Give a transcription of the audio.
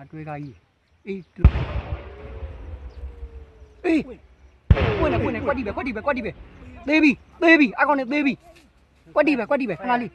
အတွေ့ကားကြီးအေးတွေ့အေးပွင့်နေပွင့်နေကွက်တီပဲကွက်တီပဲကွက်တီပဲသေးပြီသေးပြီအကောင်နဲ့သေးပြီကွက်တီပဲကွက်တီပဲခဏလေး